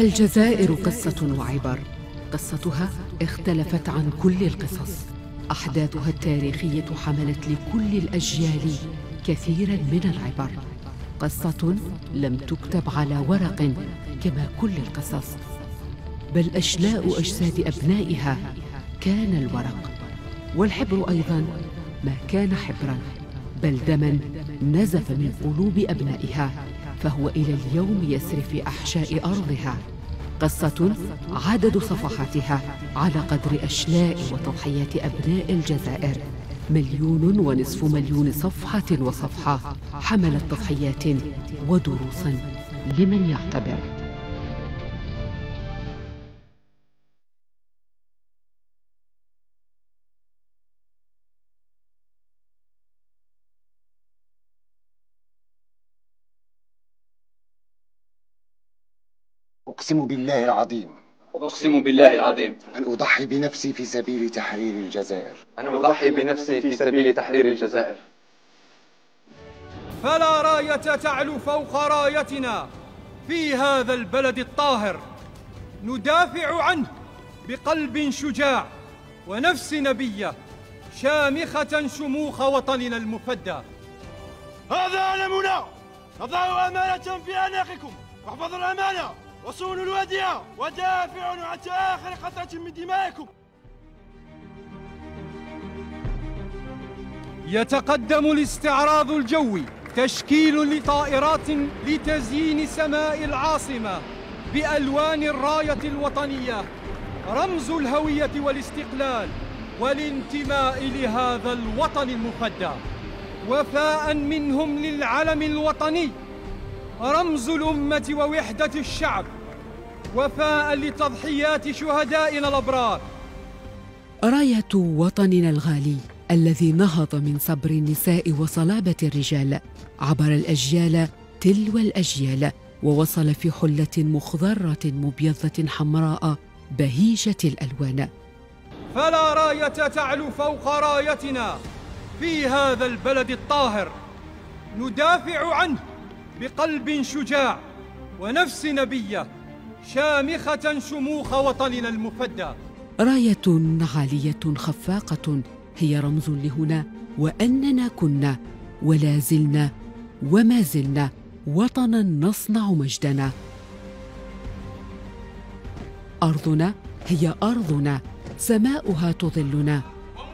الجزائر قصة وعبر. قصتها اختلفت عن كل القصص. أحداثها التاريخية حملت لكل الأجيال كثيرا من العبر. قصة لم تكتب على ورق كما كل القصص. بل أشلاء أجساد أبنائها كان الورق. والحبر أيضا ما كان حبرا بل دما نزف من قلوب أبنائها. فهو إلى اليوم يسري في أحشاء أرضها. قصة عدد صفحاتها على قدر أشلاء وتضحيات أبناء الجزائر. مليون ونصف مليون صفحة وصفحة حملت تضحيات ودروسا لمن يعتبر. أقسم بالله العظيم. أقسم بالله العظيم. أن أضحي بنفسي في سبيل تحرير الجزائر. أن أضحي بنفسي في سبيل تحرير الجزائر. فلا راية تعلو فوق رايتنا في هذا البلد الطاهر. ندافع عنه بقلب شجاع ونفس نبية شامخة شموخ وطننا المفدى. هذا علمنا نضع أمانة في أعناقكم واحفظوا الأمانة. وصونوا الوديعة ودافعوا حتى آخر قطرة من دمائكم. يتقدم الاستعراض الجوي تشكيل لطائرات لتزيين سماء العاصمة بألوان الراية الوطنية رمز الهوية والاستقلال والانتماء لهذا الوطن المفدى وفاء منهم للعلم الوطني رمز الأمة ووحدة الشعب وفاء لتضحيات شهدائنا الأبرار. راية وطننا الغالي الذي نهض من صبر النساء وصلابة الرجال عبر الأجيال تلو الأجيال ووصل في حلة مخضرة مبيضة حمراء بهيجة الألوان. فلا راية تعلو فوق رايتنا في هذا البلد الطاهر. ندافع عنه بقلب شجاع ونفس نبية. شامخة شموخ وطننا المفدى. راية عالية خفاقة هي رمز لهنا وأننا كنا ولا زلنا وما زلنا وطنا نصنع مجدنا. أرضنا هي أرضنا سماؤها تظلنا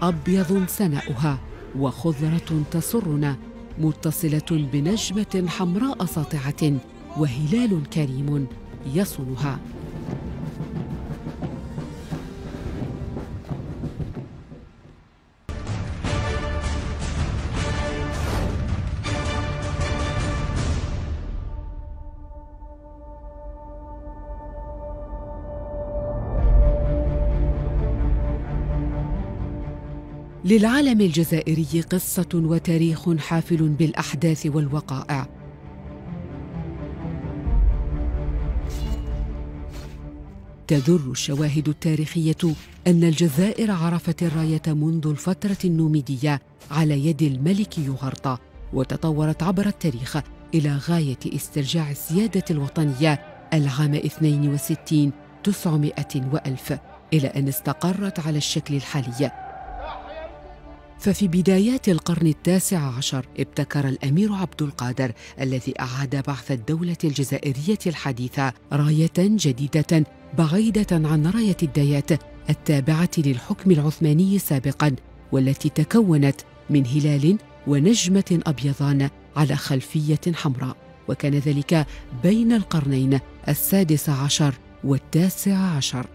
أبيض سناؤها وخضرة تسرنا متصلة بنجمة حمراء ساطعة وهلال كريم. يصونها للعالم الجزائري قصة وتاريخ حافل بالأحداث والوقائع. تذر الشواهد التاريخية أن الجزائر عرفت الراية منذ الفترة النوميدية على يد الملك يوغرطا وتطورت عبر التاريخ إلى غاية استرجاع السيادة الوطنية العام 62 900 وألف إلى أن استقرت على الشكل الحالي. ففي بدايات القرن التاسع عشر ابتكر الأمير عبد القادر الذي أعاد بعث الدولة الجزائرية الحديثة راية جديدة بعيدة عن راية الدايات التابعة للحكم العثماني سابقا والتي تكونت من هلال ونجمة أبيضان على خلفية حمراء. وكان ذلك بين القرنين السادس عشر والتاسع عشر.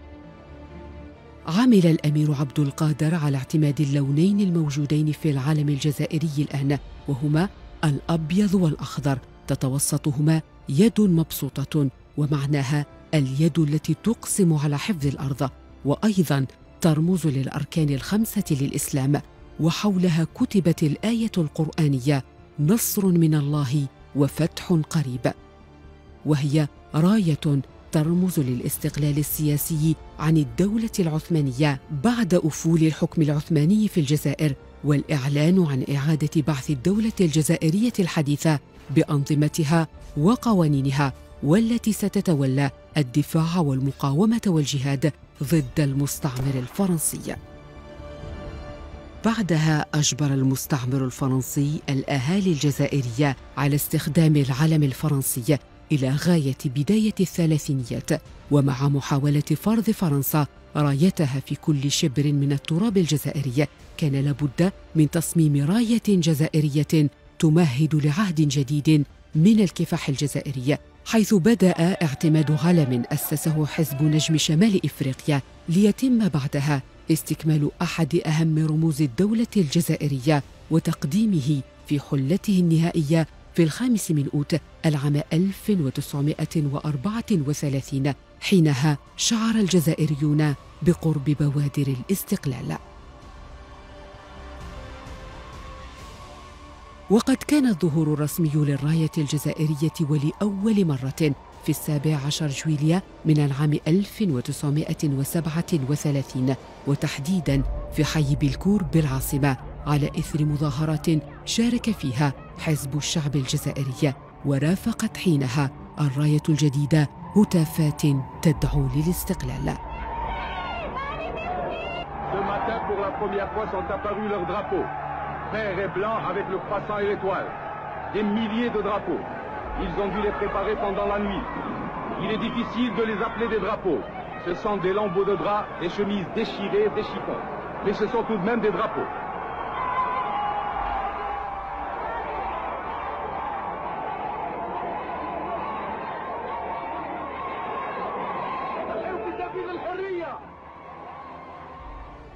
عمل الأمير عبد القادر على اعتماد اللونين الموجودين في العالم الجزائري الآن وهما الأبيض والأخضر تتوسطهما يد مبسوطة ومعناها اليد التي تقسم على حفظ الأرض وأيضا ترمز للأركان الخمسة للإسلام وحولها كتبت الآية القرآنية نصر من الله وفتح قريب. وهي راية ترمز للاستقلال السياسي عن الدولة العثمانية بعد أفول الحكم العثماني في الجزائر والإعلان عن إعادة بعث الدولة الجزائرية الحديثة بأنظمتها وقوانينها والتي ستتولى الدفاع والمقاومة والجهاد ضد المستعمر الفرنسي. بعدها أجبر المستعمر الفرنسي الأهالي الجزائرية على استخدام العلم الفرنسي إلى غاية بداية الثلاثينيات ومع محاولة فرض فرنسا رايتها في كل شبر من التراب الجزائري كان لابد من تصميم راية جزائرية تمهد لعهد جديد من الكفاح الجزائري حيث بدأ اعتماد علم أسسه حزب نجم شمال إفريقيا ليتم بعدها استكمال أحد أهم رموز الدولة الجزائرية وتقديمه في حلته النهائية في الخامس من أوت العام 1934 حينها شعر الجزائريون بقرب بوادر الاستقلال. وقد كان الظهور الرسمي للراية الجزائرية ولأول مرة في السابع عشر جويليا من العام 1937 وتحديدا في حي بلكور بالعاصمة على إثر مظاهرات شارك فيها حزب الشعب الجزائري ورافقت حينها الراية الجديدة هتافات تدعو للاستقلال. Ce matin, pour la première fois, sont apparus leurs drapeaux, vert et blanc avec le croissant et l'étoile. Des milliers de drapeaux. Ils ont dû les préparer pendant la nuit. Il est difficile de les appeler des drapeaux. Ce sont des lambeaux de drap, des chemises déchirées, des chiffons. Mais ce sont tout de même des drapeaux.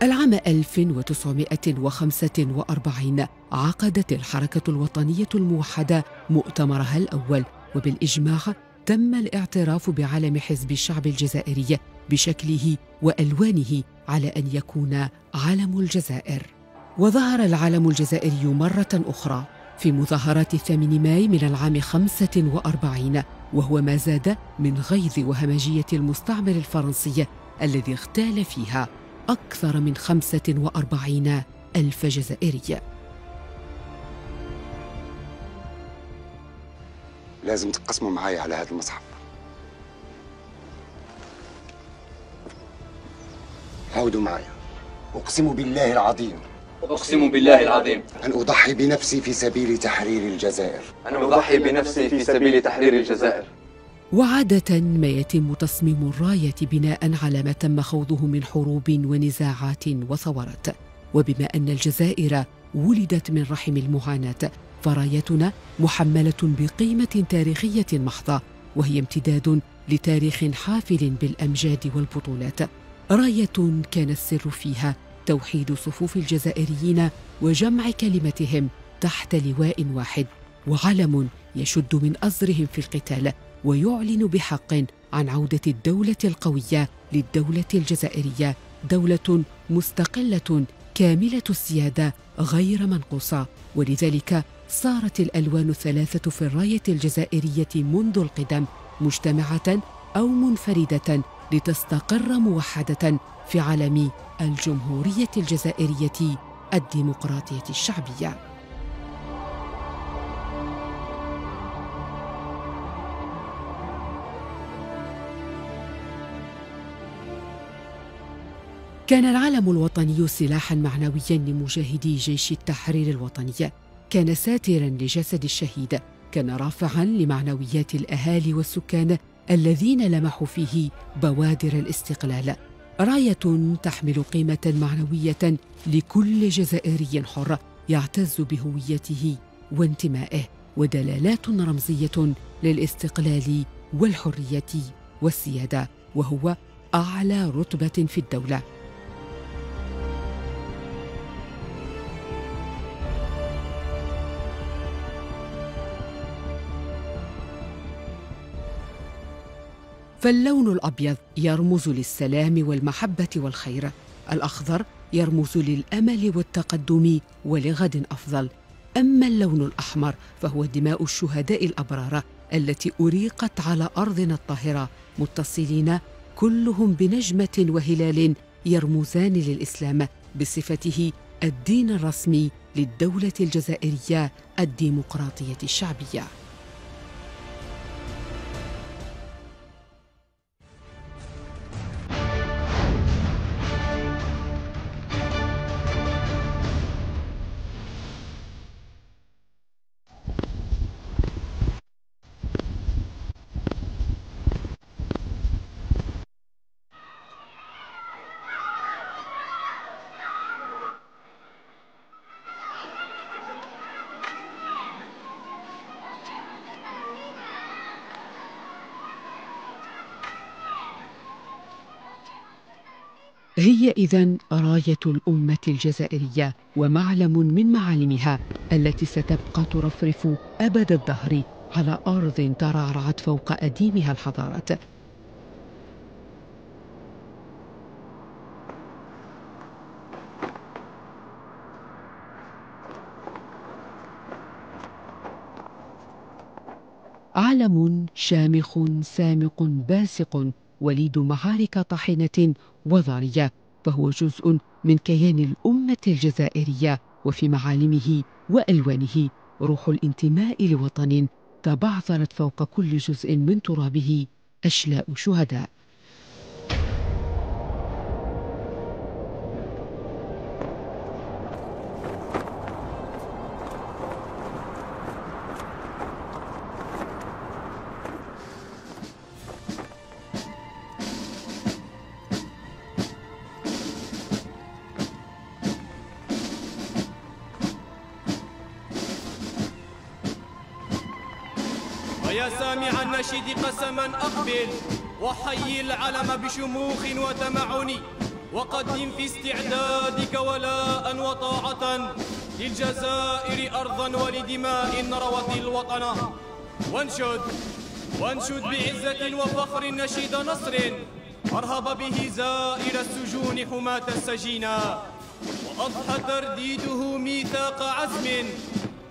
العام 1945 عقدت الحركة الوطنية الموحدة مؤتمرها الأول وبالإجماع تم الاعتراف بعلم حزب الشعب الجزائري بشكله وألوانه على أن يكون علم الجزائر. وظهر العلم الجزائري مرة أخرى في مظاهرات الثامن ماي من العام 45 وهو ما زاد من غيظ وهمجية المستعمر الفرنسي الذي اغتال فيها. أكثر من 45 ألف جزائري. لازم تقسموا معايا على هذا المصحف. عودوا معايا. أقسم بالله العظيم. أقسم بالله العظيم. أن أضحي بنفسي في سبيل تحرير الجزائر. أن أضحي بنفسي في سبيل تحرير الجزائر. وعادة ما يتم تصميم الراية بناء على ما تم خوضه من حروب ونزاعات وثورات. وبما أن الجزائر ولدت من رحم المعاناة فرايتنا محملة بقيمة تاريخية محضة وهي امتداد لتاريخ حافل بالأمجاد والبطولات. راية كان السر فيها توحيد صفوف الجزائريين وجمع كلمتهم تحت لواء واحد وعلم يشد من أزرهم في القتال. ويعلن بحق عن عودة الدولة القوية للدولة الجزائرية دولة مستقلة كاملة السيادة غير منقوصة. ولذلك صارت الألوان الثلاثة في الراية الجزائرية منذ القدم مجتمعة أو منفردة لتستقر موحدة في علم الجمهورية الجزائرية الديمقراطية الشعبية. كان العلم الوطني سلاحا معنويا لمجاهدي جيش التحرير الوطني. كان ساترا لجسد الشهيد. كان رافعا لمعنويات الأهالي والسكان الذين لمحوا فيه بوادر الاستقلال. راية تحمل قيمة معنوية لكل جزائري حر يعتز بهويته وانتمائه ودلالات رمزية للاستقلال والحرية والسيادة وهو أعلى رتبة في الدولة. فاللون الأبيض يرمز للسلام والمحبة والخير. الأخضر يرمز للأمل والتقدم ولغد أفضل. أما اللون الأحمر فهو دماء الشهداء الأبرار التي أريقت على أرضنا الطاهرة. متصلين كلهم بنجمة وهلال يرمزان للإسلام بصفته الدين الرسمي للدولة الجزائرية الديمقراطية الشعبية. هي إذا راية الأمة الجزائرية ومعلم من معالمها التي ستبقى ترفرف أبد الدهر على أرض ترعرعت فوق أديمها الحضارات. علم شامخ سامق باسق وليد معارك طاحنة وضارية فهو جزء من كيان الأمة الجزائرية وفي معالمه وألوانه. روح الانتماء لوطن تبعثرت فوق كل جزء من ترابه أشلاء شهداء. ويا سامع النشيد قسما أقبل وحي العلم بشموخ وتمعن وقدم في استعدادك ولاء وطاعة للجزائر أرضا ولدماء روت الوطن. وانشد وانشد بعزة وفخر نشيد نصر. أرهب به زائر السجون حماة السجينا وأضحى ترديده ميثاق عزم.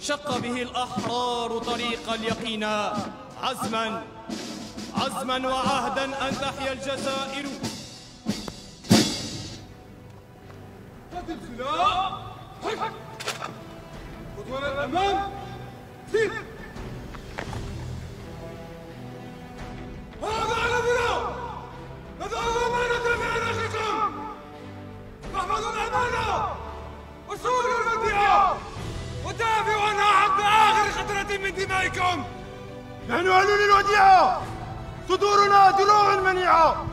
شق به الأحرار طريق اليقين. عزما عزما وعهدا أن تحيا الجزائر. خطوة للأمام سير من دمائكم. نحن أهل للوديعة. صدورنا دروع منيعة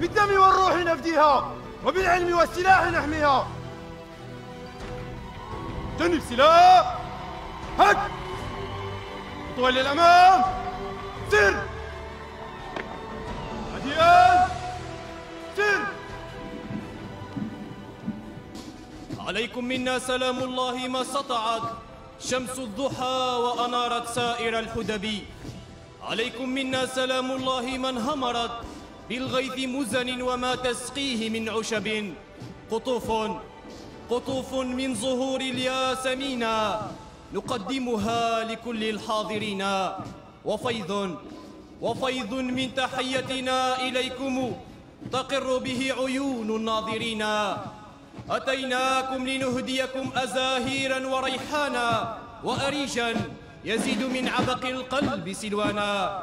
بالدم والروح نفديها. وبالعلم والسلاح نحميها. جنب سلاح. هد خطوة للأمام سر. هديان سر. عليكم منا سلام الله ما سطعت شمس الضحى وأنارت سائر الحدب. عليكم منا سلام الله من همرت بالغيث مزن وما تسقيه من عشب. قطوف قطوف من زهور الياسمين نقدمها لكل الحاضرين. وفيض وفيض من تحيتنا إليكم تقر به عيون الناظرين. أتيناكم لنهديكم أزاهيرا وريحانا وأريجا يزيد من عبق القلب سلوانا.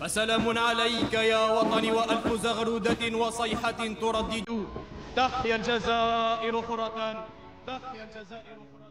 فسلام عليك يا وطني وألف زغرودة وصيحة تردد. تحيا الجزائر حرة تحيا الجزائر حرة